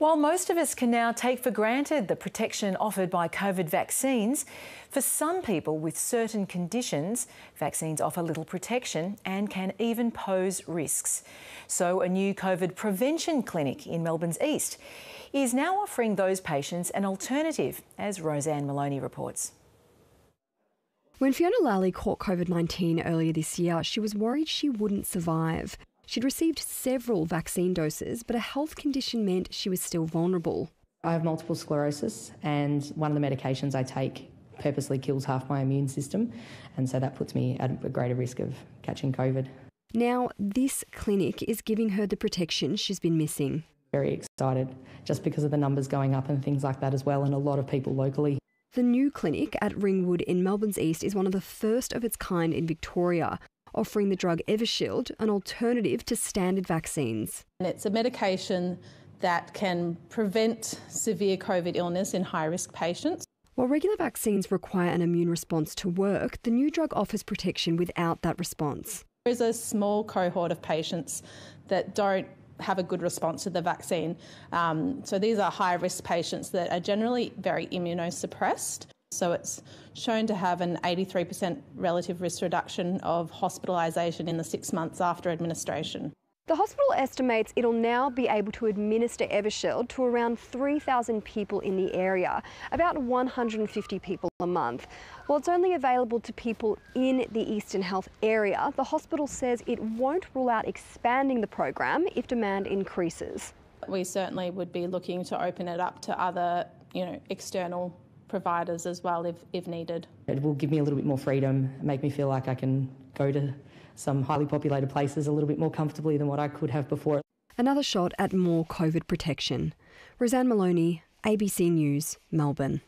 While most of us can now take for granted the protection offered by COVID vaccines, for some people with certain conditions, vaccines offer little protection and can even pose risks. So, a new COVID prevention clinic in Melbourne's East is now offering those patients an alternative, as Roseanne Maloney reports. When Fiona Lally caught COVID 19 earlier this year, she was worried she wouldn't survive. She'd received several vaccine doses, but a health condition meant she was still vulnerable. I have multiple sclerosis, and one of the medications I take purposely kills half my immune system, and so that puts me at a greater risk of catching COVID. Now, this clinic is giving her the protection she's been missing. Very excited, just because of the numbers going up and things like that as well, and a lot of people locally. The new clinic at Ringwood in Melbourne's East is one of the first of its kind in Victoria offering the drug Evusheld an alternative to standard vaccines. And it's a medication that can prevent severe COVID illness in high risk patients. While regular vaccines require an immune response to work, the new drug offers protection without that response. There's a small cohort of patients that don't have a good response to the vaccine. Um, so these are high risk patients that are generally very immunosuppressed. So it's shown to have an 83% relative risk reduction of hospitalisation in the six months after administration. The hospital estimates it'll now be able to administer Evusheld to around 3,000 people in the area, about 150 people a month. While it's only available to people in the Eastern Health area, the hospital says it won't rule out expanding the program if demand increases. We certainly would be looking to open it up to other, you know, external providers as well if, if needed. It will give me a little bit more freedom, make me feel like I can go to some highly populated places a little bit more comfortably than what I could have before. Another shot at more COVID protection. Roseanne Maloney, ABC News, Melbourne.